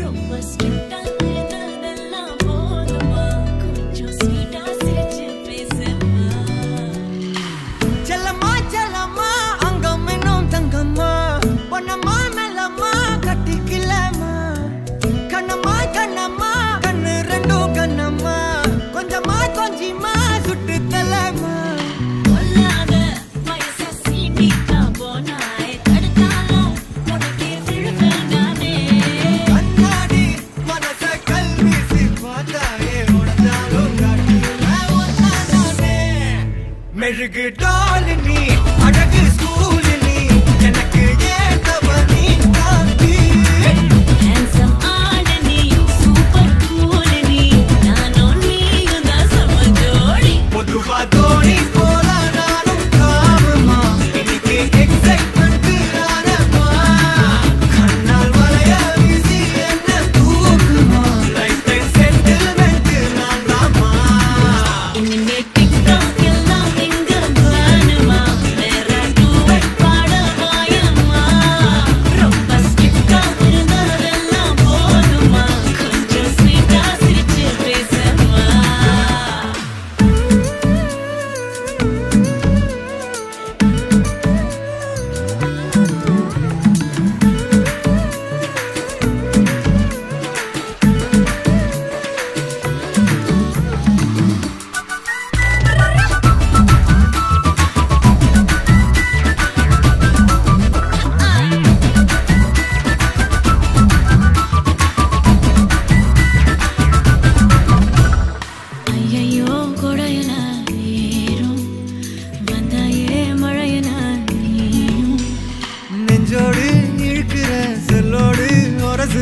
ரொம்ப ஸ்ட்ரிக்டா மெழுகு டால் நீ அழகு ஸ்கூல் நீ எனக்கு ஏத்தவ நீ காந்தி. ஹேண்ட்ஸம் ஆள நீ சூப்பர் கூல் நீ நானும் நீயும் தான் பொதுவா தோணி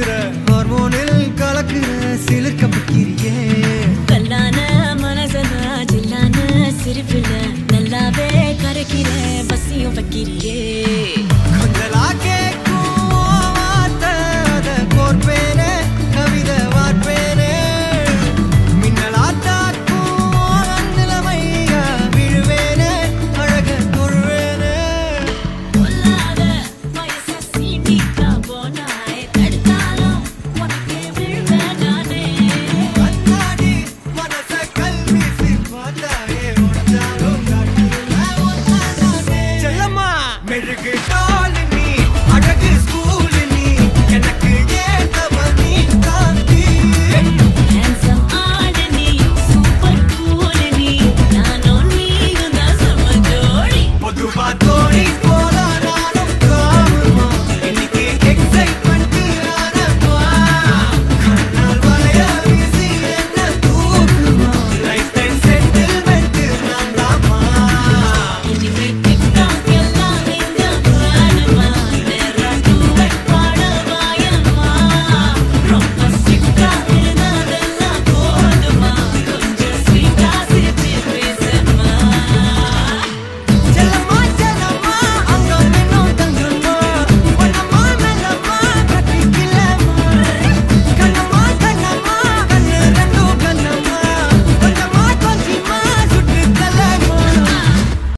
Yeah. அழகு காலு நீ அழகு ஸ்கூலு நீ எனக்கு ஏதவ நீ காந்தி. ஹேண்ட்ஸம் ஆளு நீ சூப்பர் கூலு நீ நானும் நீயும் தான் சம ஜோடி பொதுவா தோணி போ